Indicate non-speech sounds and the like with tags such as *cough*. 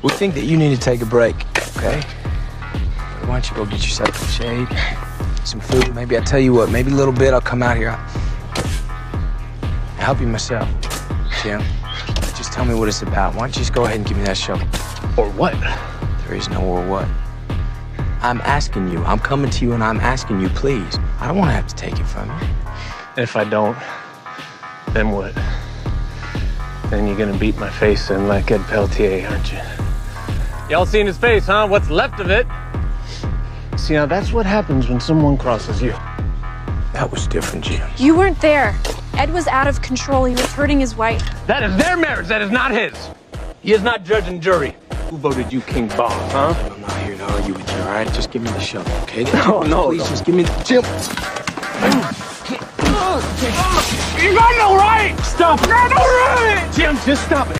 We think that you need to take a break, okay? Why don't you go get yourself a shade, some food? Maybe I tell you what, maybe a little bit. I'll come out here. I'll help you myself, Jim. Just tell me what it's about. Why don't you just go ahead and give me that shovel? Or what? There is no or what. I'm asking you. I'm coming to you and I'm asking you, please. I don't want to have to take it from you. And if I don't, then what? Then you're gonna beat my face in like Ed Peletier, aren't you? Y'all seen his face, huh? What's left of it? See, now that's what happens when someone crosses you. That was different, Jim. You weren't there. Ed was out of control. He was hurting his wife. That is their marriage, that is not his. He is not judge and jury. Who voted you king boss, huh? I'm not here to argue with you, all right? Just give me the shovel, okay? *laughs* No, no, Please, no. just give me the... Jim! You got no right! Stop! You got no right! Jim, just stop it.